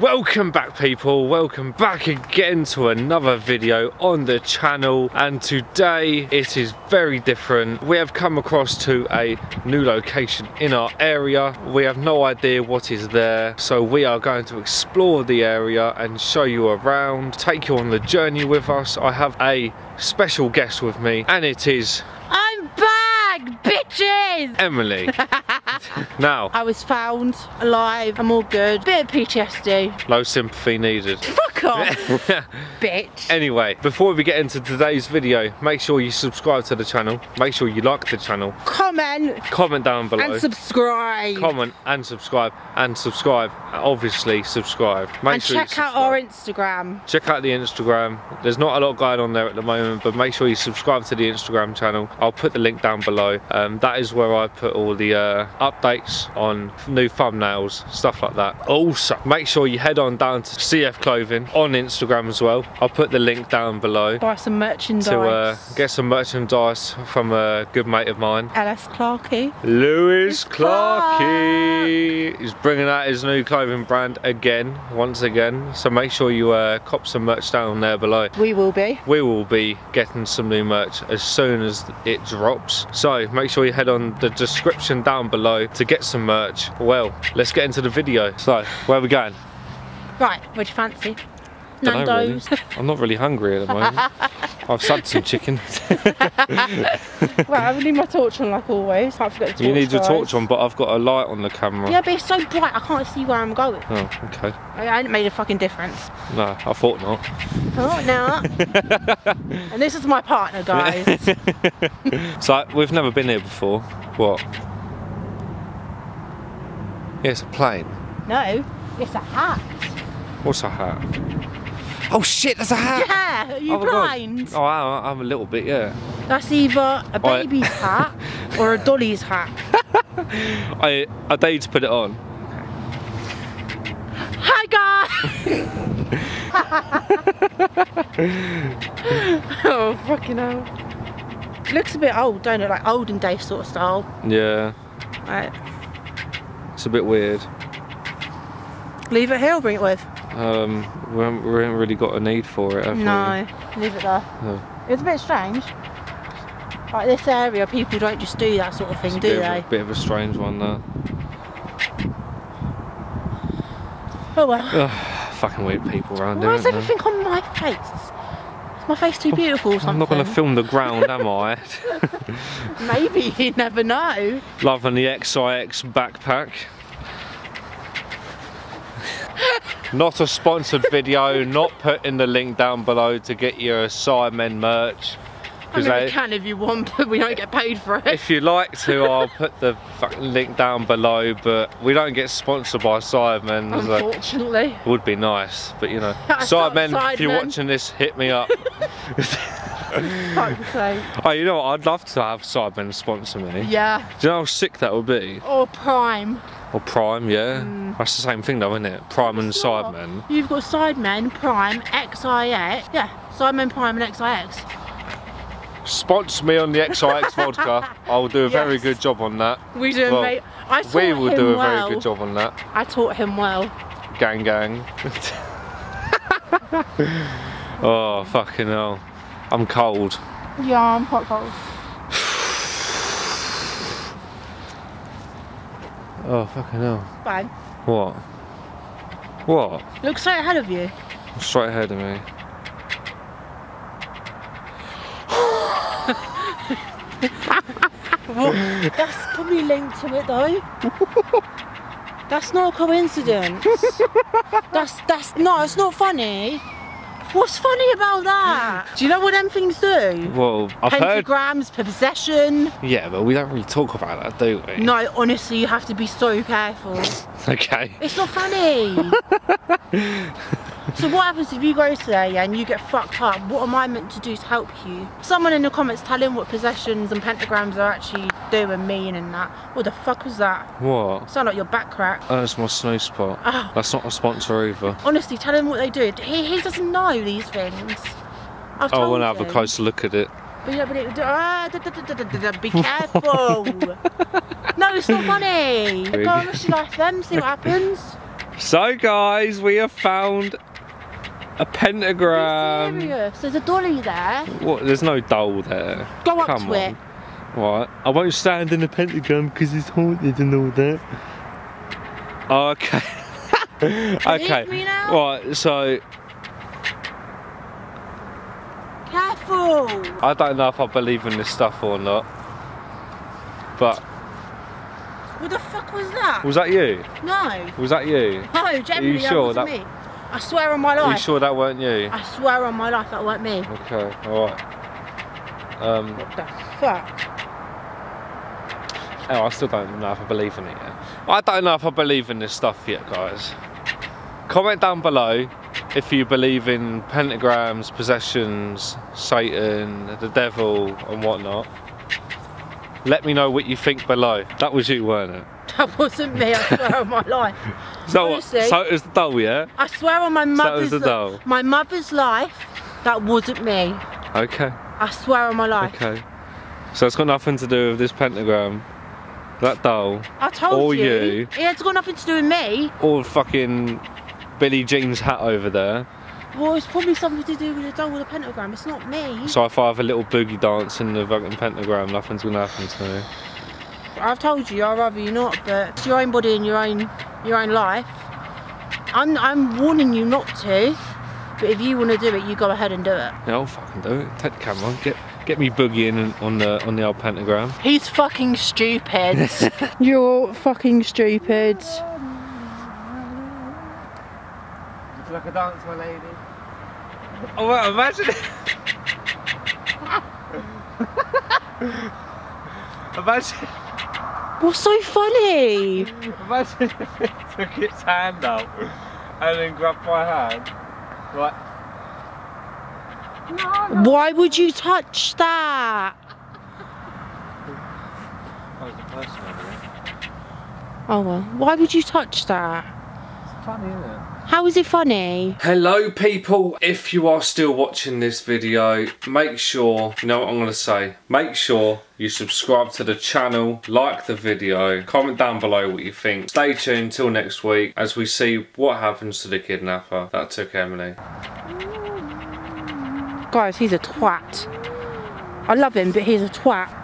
Welcome back people, welcome back again to another video on the channel and today it is very different. We have come across to a new location in our area. We have no idea what is there so we are going to explore the area and show you around, take you on the journey with us. I have a special guest with me and it is I'm back, bitches! Emily. now, I was found alive. I'm all good. Bit of PTSD. low sympathy needed. Fuck off, bitch. Anyway, before we get into today's video, make sure you subscribe to the channel, make sure you like the channel, Comment comment down below. and subscribe. comment and subscribe and subscribe obviously subscribe make and sure you check out our. Instagram. check out the instagram there's not a lot going on there at the moment but make sure you subscribe to the instagram channel i'll put the link down below um, that is where i put all the uh, updates on new thumbnails stuff like that also make sure you head on down to cf clothing on instagram as well i'll put the link down below Buy some merchandise. to uh, get some merchandise from a good mate of mine LS Clarky. Lewis Clark. Clarkey is bringing out his new clothing brand again, once again. So make sure you uh, cop some merch down there below. We will be. We will be getting some new merch as soon as it drops. So make sure you head on the description down below to get some merch. Well, let's get into the video. So, where are we going? Right, what do you fancy? Dunno really. I'm not really hungry at the moment. I've sucked some chicken. right, I need my torch on like always. Can't forget torch. you need your torch on, but I've got a light on the camera. Yeah, but it's so bright I can't see where I'm going. Oh, okay. I ain't made a fucking difference. No, I thought not. Oh, now. and this is my partner, guys. So we've never been here before. What? Yeah, it's a plane. no, it's a hat. What's a hat? Oh shit, that's a hat! Yeah, are you Oh blind? Oh, I- I'm a little bit, yeah. That's either a baby's hat or a dolly's hat. I I dare you to put it on. Hi guys! oh fucking hell. Looks a bit old, don't it? Like olden day sort of style. Yeah, Right. it's a bit weird. Leave it here or bring it with? Um, we haven't, we haven't really got a need for it, have No, leave it there. we? No. It's a bit strange. Like this area, people don't just do that sort of thing, do they? A, bit of a strange one, that. Oh well. Ugh, fucking weird people around here. Why is everything on my face? Is my face too beautiful or something? I'm not going to film the ground, am I? Maybe, you never know. Loving the XIX backpack. Not a sponsored video, not putting the link down below to get your Sidemen merch. I mean, they- we can if you want, but we don't get paid for it. if you like to, I'll put the link down below, but we don't get sponsored by Sidemen. so Unfortunately. it would be nice, but you know. Thought if you're watching this, hit me up. Fuck's sake. oh, you know what? I'd love to have Sidemen sponsor me. Yeah. Do you know how sick that would be? Or Prime. Or Prime, yeah. Mm. That's the same thing though, isn't it? Prime and Sidemen. You've got Sidemen, Prime, XIX. Yeah, Sidemen, Prime, and XIX. Sponsor me on the XIX vodka. I'll do a very good job on that. We do, Well, mate. I taught We will him do a well. very good job on that. I taught him well. Gang gang. oh, fucking hell. I'm cold. Yeah, I'm quite cold. Oh, fucking hell. Bang. What? What? Look straight ahead of you. Straight ahead of me. Well, that's probably linked to it though. that's not a coincidence. that's that's no, it's not funny. What's funny about that? Do you know what them things do? Well, I've heard. Pentagrams, possession. Yeah, but we don't really talk about that, do we? No, honestly, you have to be so careful. Okay. It's not funny. so what happens if you go today and you get fucked up? What am I meant to do to help you? Someone in the comments tell him what possessions and pentagrams are actually doing, mean and that. What the fuck was that? What? Sound like your back crack. Oh, it's my snow spot. Oh. That's not a sponsor either. Honestly, tell him what they do. He, he doesn't know these things. I've I want to have a closer look at it. But yeah, but it, ah, da, da, da, be careful. no, it's not funny. Really? Go on, like them, see what happens. So guys, we have found a pentagram. Serious? There's a dolly there. What? There's no doll there. Go up Come to it. on. Right. I won't stand in the pentagram because it's haunted and all that. Okay. okay. Right. So Careful. I don't know if I believe in this stuff or not. But What the fuck was that? was that you? No. Was that you? No, generally you sure that- me. I swear on my life. Are you sure that weren't you? I swear on my life that weren't me. Okay. All right. Um. What the fuck? Oh, I still don't know if I believe in it yet. I don't know if I believe in this stuff yet, guys. Comment down below if you believe in pentagrams, possessions, Satan, the devil, and whatnot. Let me know what you think below. That was you, weren't it? That wasn't me, I swear on my life. So, Honestly. so it was the doll, yeah? I swear on my mother's the doll? my mother's life, that wasn't me. Okay, I swear on my life. okay. So it's got nothing to do with this pentagram, that doll, I told Or you. you. It's got nothing to do with me. or fucking Billie Jean's hat over there. Well, it's probably something to do with the doll with the pentagram. It's not me. So if I have a little boogie dance in the fucking pentagram, nothing's gonna happen to me. I've told you, I'd rather you not, but it's your own body and your own your own life. I'm I'm warning you not to. But if you want to do it, you go ahead and do it. Yeah, I'll fucking do it. Take the camera on. Get get me boogieing on the on the old pentagram. He's fucking stupid. You're fucking stupid. Would you like a dance, my lady? Oh, well, imagine it. imagine, What's so funny? imagine if it took its hand out and then grabbed my hand. Right. Why would you touch that? That was the person over there. Oh well, why would you touch that? It's funny, isn't it? How is it funny? Hello people, if you are still watching this video, make sure, you know what I'm going to say, make sure you subscribe to the channel, like the video, comment down below what you think. Stay tuned till next week as we see what happens to the kidnapper that took Emily. Guys, he's a twat. I love him, but he's a twat.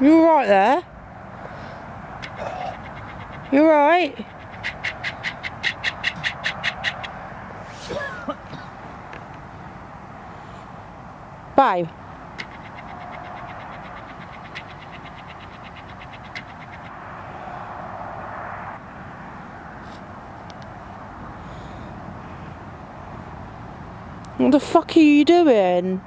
You alright there? You alright? Bye. What the fuck are you doing?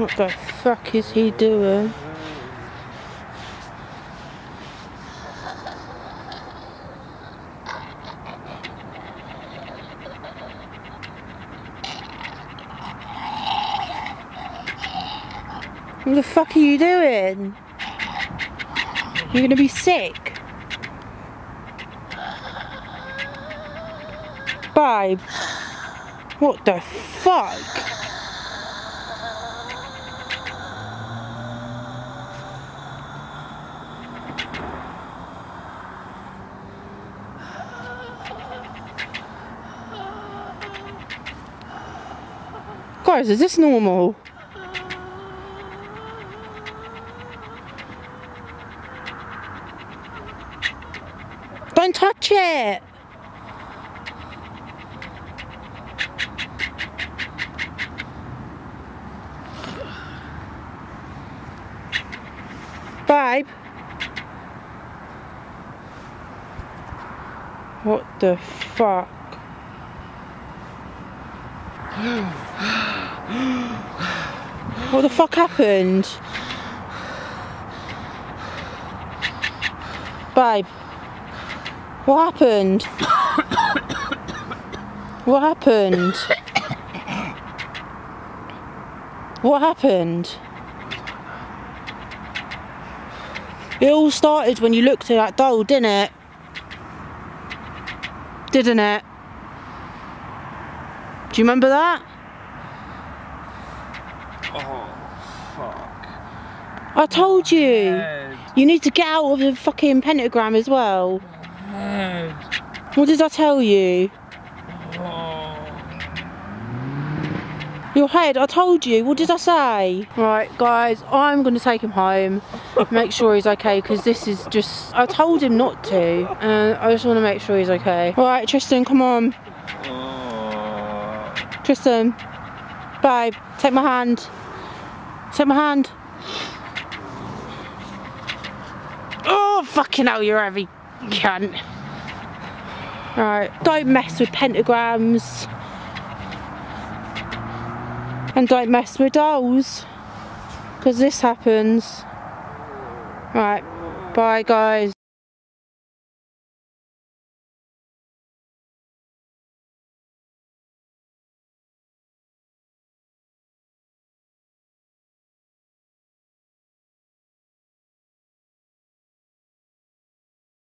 What the fuck is he doing? What the fuck are you doing? You're gonna be sick. Babe. What the fuck? Guys, is this normal? Don't touch it! Babe. What the fuck? What the fuck happened? Babe. What happened? what happened? What happened? It all started when you looked at that doll, didn't it? Didn't it? Do you remember that? Oh, fuck. I told you. Head. You need to get out of the fucking pentagram as well. Head. What did I tell you? Oh. Your head, I told you. What did I say? Right, guys, I'm going to take him home. make sure he's okay because this is just. I told him not to. And I just want to make sure he's okay. Right, Tristan, come on. Oh. Tristan, babe, take my hand. Take my hand. Oh, fucking hell, you're heavy cunt. Right, don't mess with pentagrams. And don't mess with dolls. Because this happens. Right, bye guys.